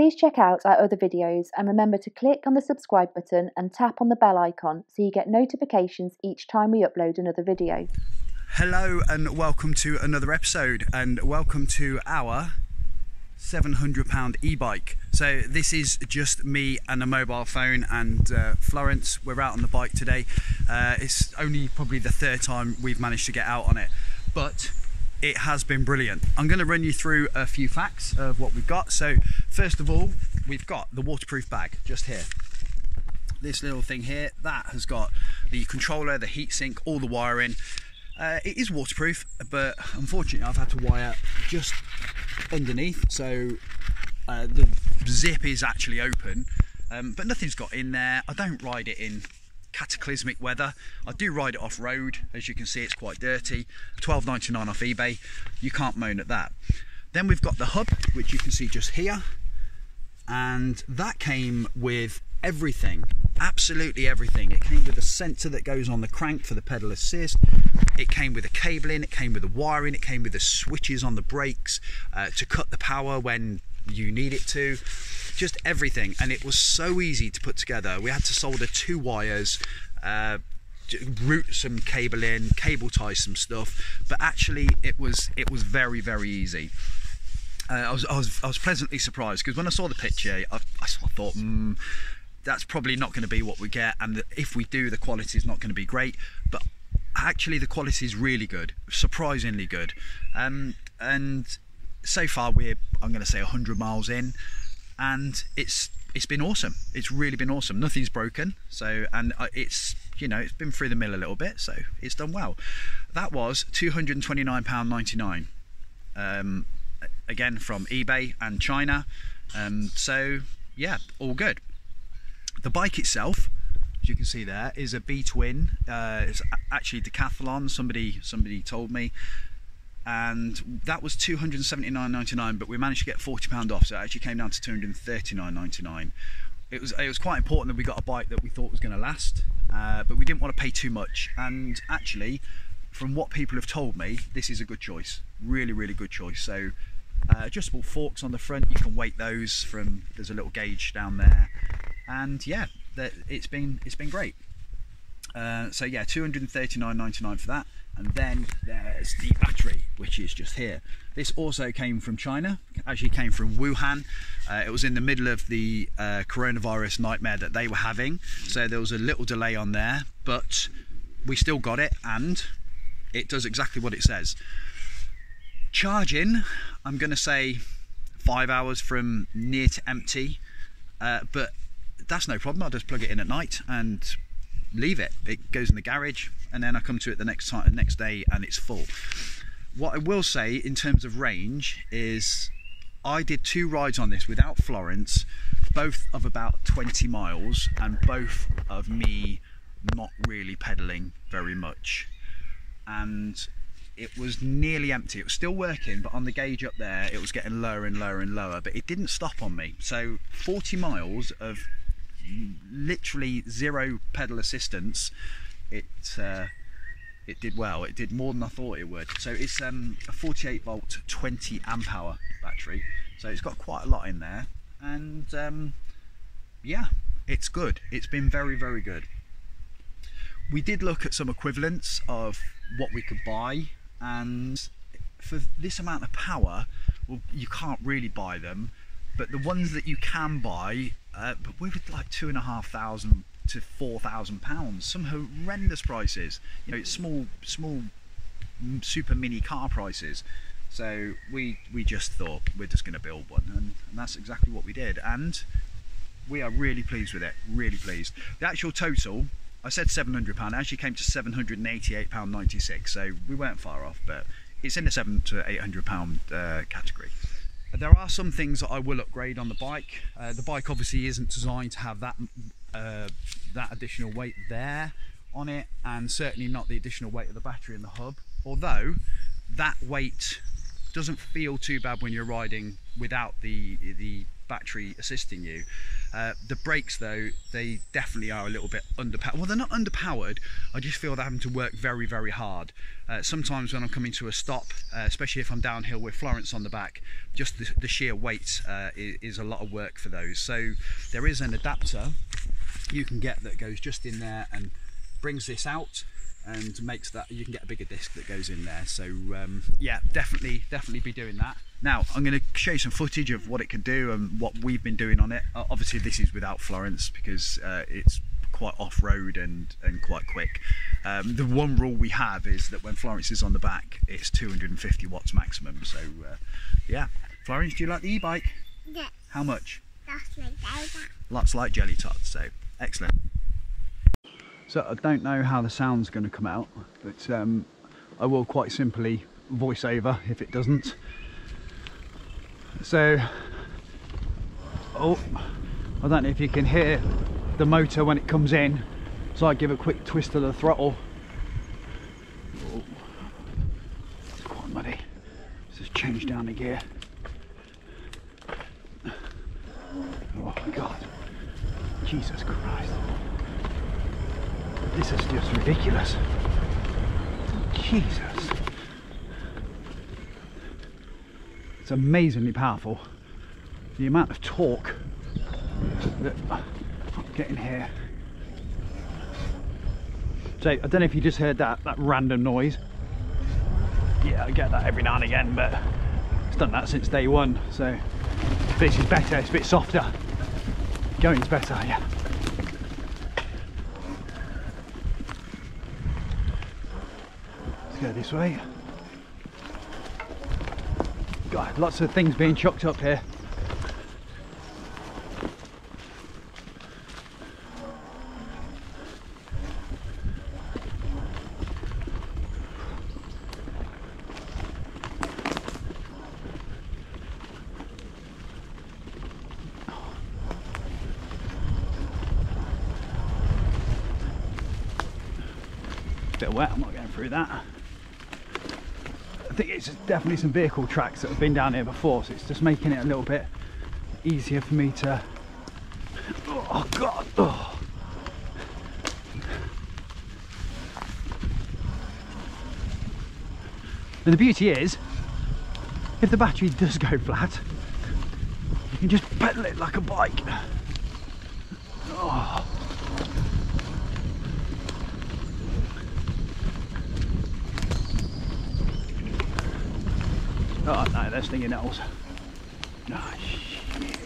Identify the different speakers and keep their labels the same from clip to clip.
Speaker 1: Please check out our other videos and remember to click on the subscribe button and tap on the bell icon so you get notifications each time we upload another video.
Speaker 2: Hello and welcome to another episode and welcome to our 700 pound e-bike. So this is just me and a mobile phone and uh, Florence we're out on the bike today. Uh, it's only probably the third time we've managed to get out on it. But it has been brilliant. I'm going to run you through a few facts of what we've got. So first of all we've got the waterproof bag just here. This little thing here that has got the controller the heatsink all the wiring. Uh, it is waterproof, but unfortunately I've had to wire just underneath, so uh, the zip is actually open, um, but nothing's got in there. I don't ride it in cataclysmic weather. I do ride it off road, as you can see it's quite dirty. 12.99 off eBay, you can't moan at that. Then we've got the hub, which you can see just here, and that came with everything absolutely everything. It came with a sensor that goes on the crank for the pedal assist. It came with a cabling. It came with the wiring. It came with the switches on the brakes uh, to cut the power when you need it to just everything. And it was so easy to put together. We had to solder two wires uh, route some cable in cable tie some stuff. But actually it was it was very very easy. Uh, I, was, I, was, I was pleasantly surprised because when I saw the picture I, I thought mm, that's probably not going to be what we get and if we do the quality is not going to be great. But actually the quality is really good surprisingly good. Um, and so far we're I'm going to say 100 miles in and it's it's been awesome it's really been awesome nothing's broken so and uh, it's you know it's been through the mill a little bit so it's done well that was 229 pound 99 um, again from eBay and China um, so yeah all good the bike itself, as you can see there, is a B-twin. Uh, it's actually decathlon. Somebody somebody told me, and that was 279.99. But we managed to get 40 pound off, so it actually came down to 239.99. It was it was quite important that we got a bike that we thought was going to last, uh, but we didn't want to pay too much. And actually, from what people have told me, this is a good choice. Really, really good choice. So. Uh, adjustable forks on the front, you can weight those from, there's a little gauge down there and yeah that it's been it's been great uh, so yeah 239.99 for that and then there's the battery which is just here. This also came from China actually came from Wuhan. Uh, it was in the middle of the uh, coronavirus nightmare that they were having. So there was a little delay on there but we still got it and it does exactly what it says. Charging I'm gonna say five hours from near to empty uh, but that's no problem. I'll just plug it in at night and leave it. It goes in the garage and then I come to it the next time, the next day and it's full. What I will say in terms of range is I did two rides on this without Florence, both of about 20 miles and both of me not really pedaling very much. And it was nearly empty. It was still working, but on the gauge up there, it was getting lower and lower and lower, but it didn't stop on me. So 40 miles of literally zero pedal assistance, it uh, it did well. It did more than I thought it would. So it's um, a 48 volt, 20 amp hour battery. So it's got quite a lot in there, and um, yeah, it's good. It's been very very good. We did look at some equivalents of what we could buy, and for this amount of power, well, you can't really buy them. But the ones that you can buy uh, but we like two and a half thousand to four thousand pounds, some horrendous prices. You know, it's small, small, super mini car prices. So we we just thought we're just going to build one, and, and that's exactly what we did. And we are really pleased with it. Really pleased. The actual total, I said seven hundred pound, actually came to seven hundred and eighty-eight pound ninety-six. So we weren't far off, but it's in the seven to eight hundred pound uh, category. There are some things that I will upgrade on the bike. Uh, the bike obviously isn't designed to have that uh, that additional weight there on it and certainly not the additional weight of the battery and the hub. Although that weight doesn't feel too bad when you're riding without the the battery assisting you. Uh, the brakes though, they definitely are a little bit underpowered. Well, they're not underpowered. I just feel they're having to work very, very hard. Uh, sometimes when I'm coming to a stop, uh, especially if I'm downhill with Florence on the back, just the, the sheer weight uh, is, is a lot of work for those. So there is an adapter you can get that goes just in there and brings this out and makes that you can get a bigger disc that goes in there. So um, yeah definitely definitely be doing that. Now I'm going to show you some footage of what it can do and what we've been doing on it. Obviously this is without Florence because uh, it's quite off-road and and quite quick. Um, the one rule we have is that when Florence is on the back it's 250 watts maximum. So uh, yeah. Florence do you like the e-bike?
Speaker 3: Yeah,
Speaker 2: how much?
Speaker 3: That's like that.
Speaker 2: lots like jelly tots so excellent so I don't know how the sound's going to come out but um, I will quite simply voice over if it doesn't. So oh I don't know if you can hear the motor when it comes in so I give a quick twist of the throttle. Oh, it's quite muddy. Let's just change down the gear. Oh my god. Jesus Christ this is just ridiculous. Jesus. It's amazingly powerful. The amount of torque that I'm getting here. So I don't know if you just heard that, that random noise. Yeah, I get that every now and again, but it's done that since day one. So this is better, it's a bit softer. Going's better, yeah. Go this way. God, lots of things being chucked up here. Bit wet, I'm not going through that. I think it's definitely some vehicle tracks that have been down here before, so it's just making it a little bit easier for me to. Oh God! Oh. And the beauty is, if the battery does go flat, you can just pedal it like a bike. Oh. Oh no, that's stinging nettles. Oh shit.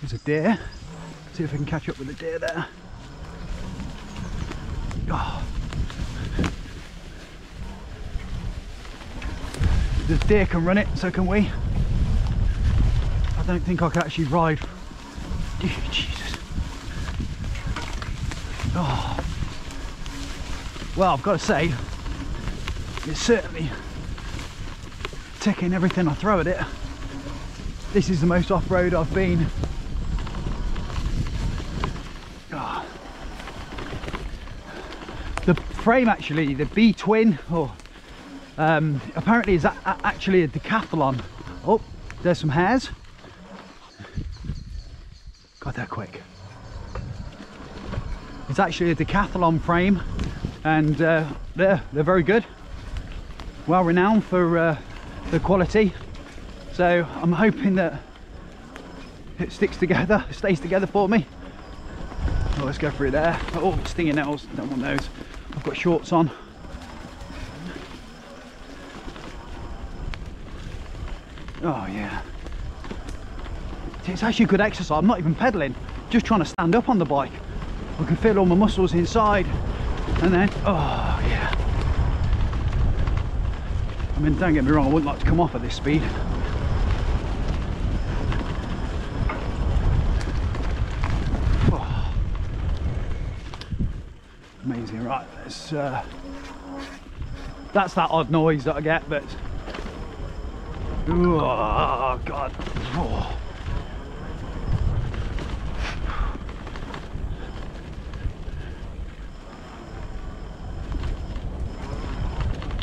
Speaker 2: There's a deer. See if I can catch up with the deer there. Oh. The deer can run it, so can we. I don't think I can actually ride. Jesus. Oh. Well, I've got to say, it's certainly taking everything I throw at it. This is the most off-road I've been. Oh. The frame actually, the B-twin, oh, um, apparently is actually a decathlon. Oh, there's some hares. God, they're quick. It's actually a decathlon frame and uh, they're, they're very good. Well renowned for uh, the quality. So I'm hoping that it sticks together, stays together for me. Oh, let's go through there. Oh, stinging nettles, don't want those. I've got shorts on. Oh yeah. It's actually good exercise. I'm not even pedaling, just trying to stand up on the bike. I can feel all my muscles inside and then, oh yeah. I mean, don't get me wrong, I wouldn't like to come off at this speed. Oh. Amazing, right, let's, uh, that's that odd noise that I get, but, oh God. Oh.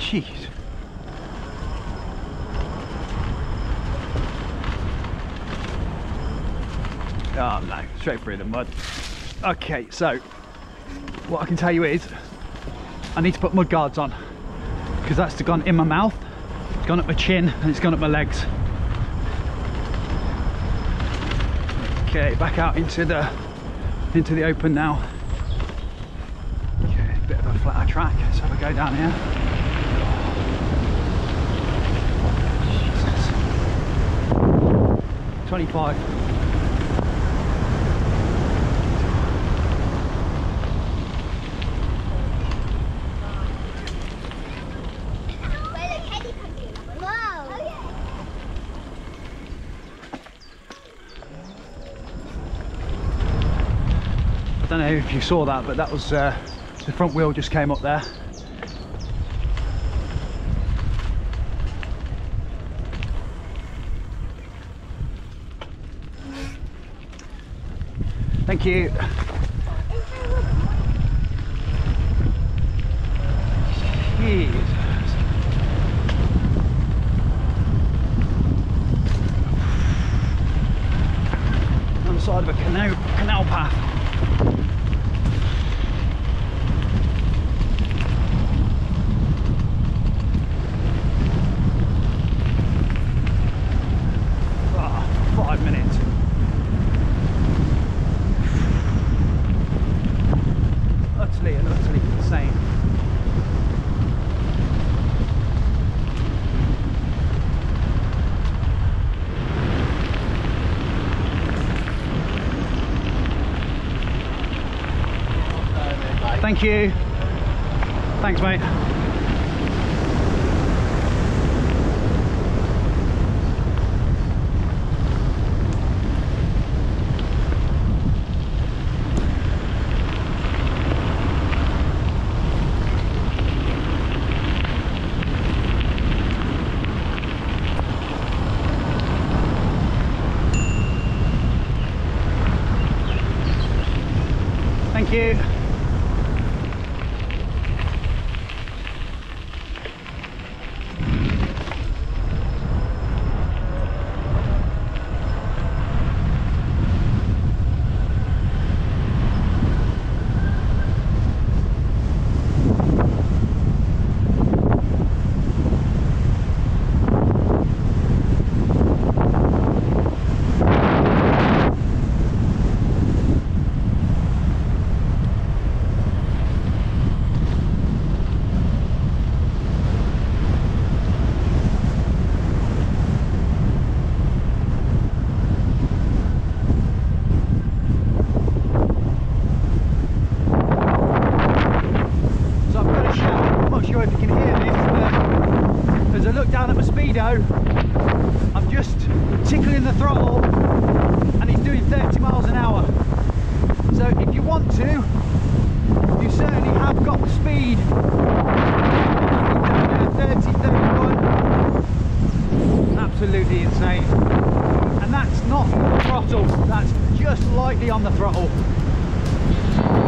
Speaker 2: Jeez. Oh no, straight through the mud. Okay, so what I can tell you is I need to put mud guards on because that's gone in my mouth, it's gone up my chin and it's gone up my legs. Okay, back out into the into the open now. Okay, bit of a flatter track, so we go down here. 25. I don't know if you saw that, but that was uh, the front wheel just came up there. Thank you. Jesus. On the side of a canal, canal path. Ah, five minutes. Utterly and utterly insane. Thank you. Thanks, mate. Thank you. So I've got a shout. I'm not sure if you can hear this, but as I look down at my speedo, I'm just tickling the throttle and it's doing 30 miles an hour. So if you want to, you certainly have got the speed. Uh, 30, 31. Absolutely insane. And that's not the throttle, that's just lightly on the throttle.